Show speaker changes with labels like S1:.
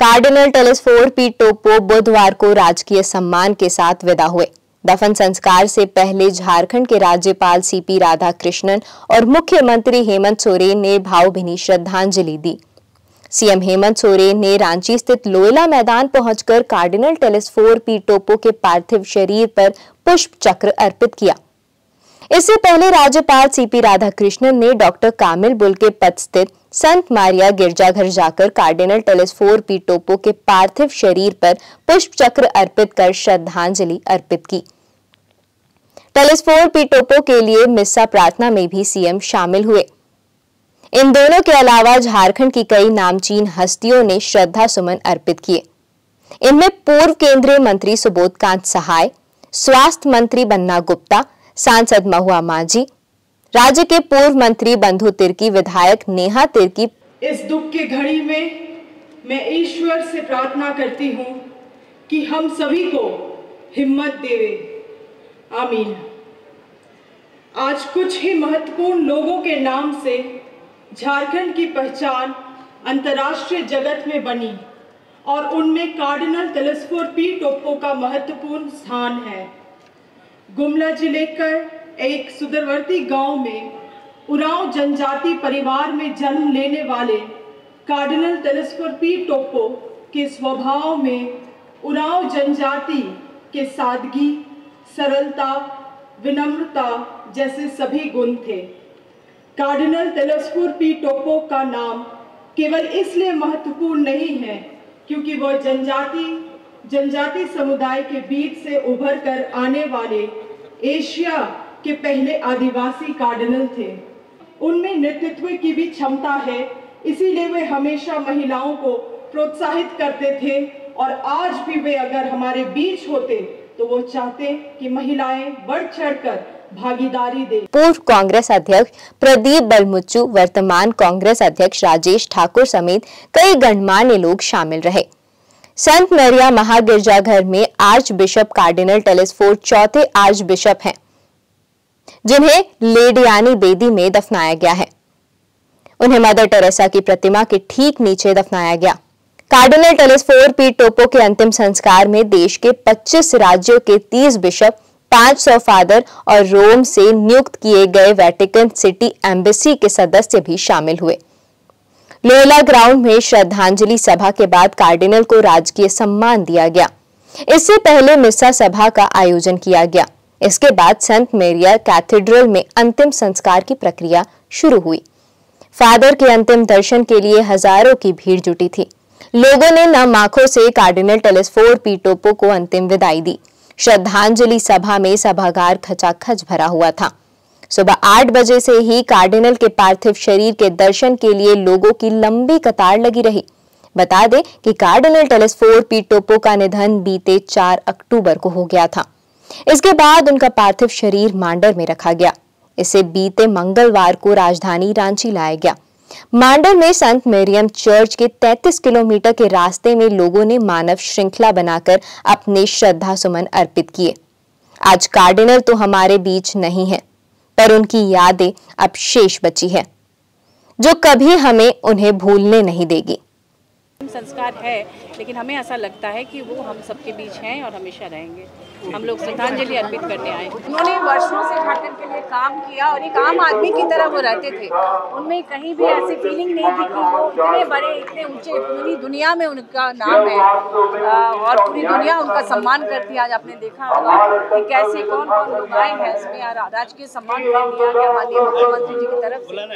S1: Cardinal Telesphore P टोपो बुधवार को राजकीय सम्मान के साथ विदा हुए। दफन संस्कार से पहले झारखंड के राज्यपाल सीपी राधाकृष्णन और मुख्यमंत्री हेमंत सोरेन ने भावभीनी श्रद्धांजलि दी। सीएम हेमंत सोरेन ने रांची स्थित लोयला मैदान पहुंचकर कार्डिनल टेलीस्फोर पी टोपो के पार्थिव शरीर पर पुष्प चक्र अर्पित किया। इससे पहले राज्यपाल सीपी राधाकृष्णन ने डॉक्टर कामिल बुल के पद स्थित संत मारिया गिरजाघर जाकर कार्डिनल टेलीस्फोर पी टोपो के पार्थिव शरीर पर पुष्प चक्र अर्पित कर श्रद्धांजलि अर्पित की। टेलीस्फोर पी टोपो के लिए मिस्सा प्रार्थना में भी सीएम शामिल हुए। इन दोनों के अलावा झारखंड की कई नामचीन हस्तियों ने श्रद्धा सुमन अर्पित किए। इनमें पूर्व केंद्रीय मंत्री सुबोध कांत सहाय, स्वास्थ्य मंत्री बन्ना गुप्ता सांसद महुआ मांझी। राज्य के पूर्व मंत्री बंधु तिर्की, विधायक नेहा तिर्की।
S2: इस दुख की घड़ी में मैं ईश्वर से प्रार्थना करती हूँ कि हम सभी को हिम्मत देवे। आमीन। आज कुछ ही महत्वपूर्ण लोगों के नाम से झारखंड की पहचान अंतर्राष्ट्रीय जगत में बनी और उनमें कार्डिनल तेलस्फोर पी टोप्पो का महत्वपूर्ण स्थान है। गुमला ज़िले का एक सुदरवर्ती गाँव में उराव जनजाति परिवार में जन्म लेने वाले कार्डिनल तेलस्फोर पी टोप्पो के स्वभाव में उराव जनजाति के सादगी, सरलता, विनम्रता जैसे सभी गुण थे। कार्डिनल तेलस्फोर पी टोप्पो का नाम केवल इसलिए महत्वपूर्ण नहीं है क्योंकि वह जनजाति जनजाति समुदाय के बीच से उभर कर आने वाले एशिया के पहले आदिवासी कार्डिनल थे। उनमें नेतृत्व की भी क्षमता है, इसीलिए वे हमेशा महिलाओं को प्रोत्साहित करते थे और आज भी वे अगर हमारे बीच होते तो वो चाहते कि महिलाएँ बढ़ चढ़कर भागीदारी दे।
S1: पूर्व कांग्रेस अध्यक्ष प्रदीप बलमुच्चू, वर्तमान कांग्रेस अध्यक्ष राजेश ठाकुर समेत कई गणमान्य लोग शामिल रहे। संत मरिया महागिरजाघर में आर्च बिशप कार्डिनल टेलीस्फोर चौथे आर्च बिशप हैं, जिन्हें लेडियानी बेदी में दफनाया गया है। उन्हें मदर टेरेसा की प्रतिमा के ठीक नीचे दफनाया गया। कार्डिनल टेलीस्फोर पी टोपो के अंतिम संस्कार में देश के 25 राज्यों के 30 बिशप 500 फादर और रोम से नियुक्त किए गए वेटिकन सिटी एम्बेसी के सदस्य भी शामिल हुए। लोयला ग्राउंड में श्रद्धांजलि सभा के बाद कार्डिनल को राजकीय सम्मान दिया गया। इससे पहले मिस्सा सभा का आयोजन किया गया। इसके बाद संत मेरिया कैथेड्रल में अंतिम संस्कार की प्रक्रिया शुरू हुई। फादर के अंतिम दर्शन के लिए हज़ारों की भीड़ जुटी थी। लोगों ने नम आँखों से कार्डिनल टेलीस्फोर पीटोपो को अंतिम विदाई दी। श्रद्धांजलि सभा में सभागार खचाखच भरा हुआ था। सुबह आठ बजे से ही कार्डिनल के पार्थिव शरीर के दर्शन के लिए लोगों की लंबी कतार लगी रही। बता दें कि कार्डिनल टेलीस्फोर पी टोपो का निधन बीते 4 अक्टूबर को हो गया था। इसके बाद उनका पार्थिव शरीर मांडर में रखा गया। इसे बीते मंगलवार को राजधानी रांची लाया गया। मांडर में संत मेरियम चर्च के 33 किलोमीटर के रास्ते में लोगों ने मानव श्रृंखला बनाकर अपने श्रद्धा सुमन अर्पित किए। आज कार्डिनल तो हमारे बीच नहीं है। पर उनकी यादें अब शेष बची है जो कभी हमें उन्हें भूलने नहीं देगी।
S3: संस्कार है लेकिन हमें ऐसा लगता है कि वो हम सबके बीच हैं और हमेशा रहेंगे। हम लोग श्रद्धांजलि अर्पित करने आए उन्होंने वर्षों से झारखंड के लिए काम किया और एक आम आदमी की तरह वो रहते थे। उनमें कहीं भी ऐसी फीलिंग नहीं थी कि वो इतने बड़े इतने ऊँचे पूरी दुनिया में उनका नाम है। और पूरी दुनिया उनका सम्मान करती है। आज आपने देखा होगा कि कैसे कौन कौन लोग आए हैं। इसमें राजकीय सम्मान दिया गया। माननीय मुख्यमंत्री जी की तरफ़ से।